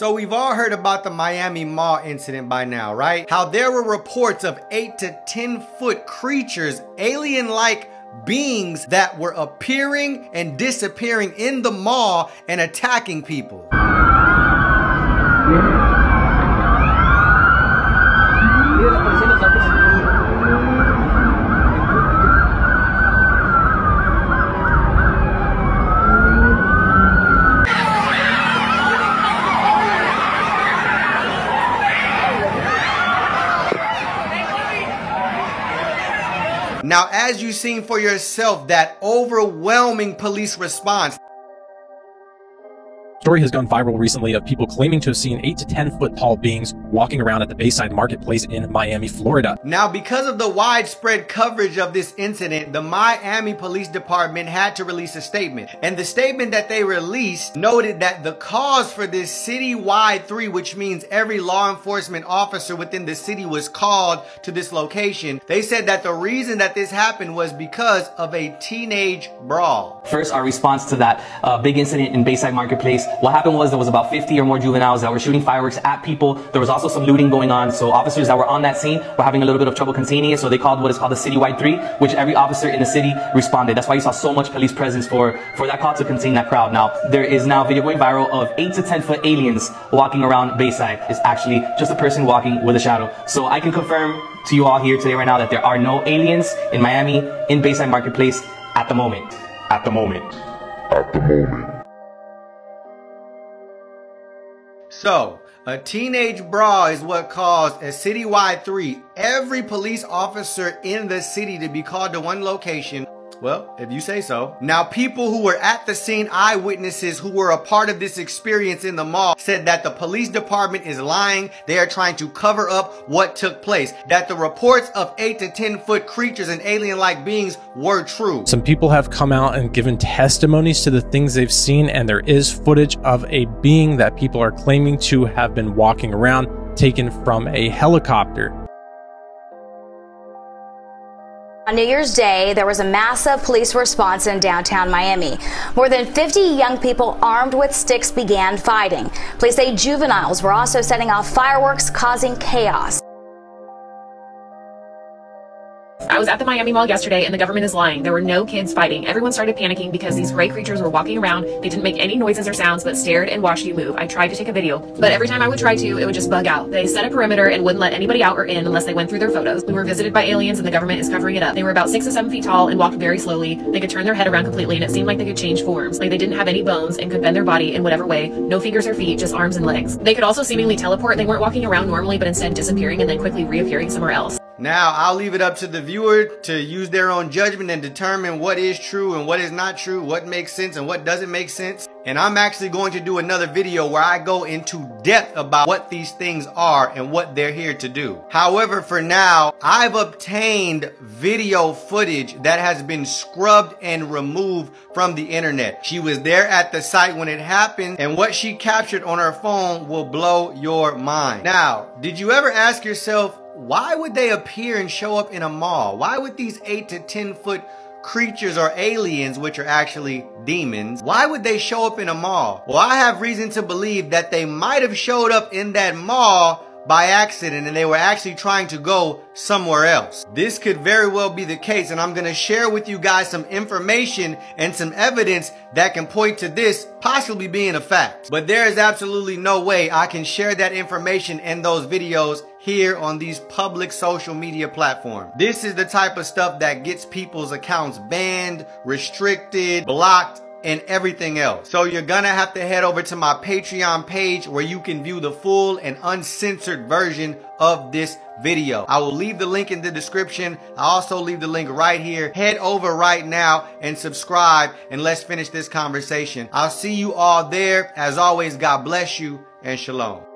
So we've all heard about the Miami Mall incident by now, right? How there were reports of 8 to 10 foot creatures, alien-like beings that were appearing and disappearing in the mall and attacking people. Now, as you've seen for yourself, that overwhelming police response, Story has gone viral recently of people claiming to have seen 8 to 10 foot tall beings walking around at the Bayside Marketplace in Miami, Florida. Now, because of the widespread coverage of this incident, the Miami Police Department had to release a statement. And the statement that they released noted that the cause for this citywide three, which means every law enforcement officer within the city was called to this location. They said that the reason that this happened was because of a teenage brawl. First, our response to that uh, big incident in Bayside Marketplace what happened was there was about 50 or more juveniles that were shooting fireworks at people. There was also some looting going on. So officers that were on that scene were having a little bit of trouble containing it. So they called what is called the citywide three, which every officer in the city responded. That's why you saw so much police presence for, for that call to contain that crowd. Now, there is now video going viral of 8 to 10 foot aliens walking around Bayside. It's actually just a person walking with a shadow. So I can confirm to you all here today right now that there are no aliens in Miami in Bayside Marketplace at the moment. At the moment. At the moment. So, a teenage brawl is what caused a citywide three. Every police officer in the city to be called to one location well, if you say so. Now, people who were at the scene, eyewitnesses who were a part of this experience in the mall, said that the police department is lying. They are trying to cover up what took place. That the reports of 8 to 10 foot creatures and alien-like beings were true. Some people have come out and given testimonies to the things they've seen, and there is footage of a being that people are claiming to have been walking around taken from a helicopter. On New Year's Day, there was a massive police response in downtown Miami. More than 50 young people armed with sticks began fighting. Police say juveniles were also setting off fireworks, causing chaos. I was at the Miami Mall yesterday and the government is lying. There were no kids fighting. Everyone started panicking because these gray creatures were walking around. They didn't make any noises or sounds but stared and watched you move. I tried to take a video, but every time I would try to, it would just bug out. They set a perimeter and wouldn't let anybody out or in unless they went through their photos. We were visited by aliens and the government is covering it up. They were about six to seven feet tall and walked very slowly. They could turn their head around completely and it seemed like they could change forms. Like they didn't have any bones and could bend their body in whatever way. No fingers or feet, just arms and legs. They could also seemingly teleport. They weren't walking around normally but instead disappearing and then quickly reappearing somewhere else. Now, I'll leave it up to the viewer to use their own judgment and determine what is true and what is not true, what makes sense and what doesn't make sense. And I'm actually going to do another video where I go into depth about what these things are and what they're here to do. However, for now, I've obtained video footage that has been scrubbed and removed from the internet. She was there at the site when it happened and what she captured on her phone will blow your mind. Now, did you ever ask yourself, why would they appear and show up in a mall? Why would these 8 to 10 foot creatures or aliens, which are actually demons, why would they show up in a mall? Well, I have reason to believe that they might have showed up in that mall by accident and they were actually trying to go somewhere else. This could very well be the case and I'm going to share with you guys some information and some evidence that can point to this possibly being a fact. But there is absolutely no way I can share that information in those videos here on these public social media platforms. This is the type of stuff that gets people's accounts banned, restricted, blocked, and everything else. So you're gonna have to head over to my Patreon page where you can view the full and uncensored version of this video. I will leave the link in the description. I also leave the link right here. Head over right now and subscribe and let's finish this conversation. I'll see you all there. As always, God bless you and shalom.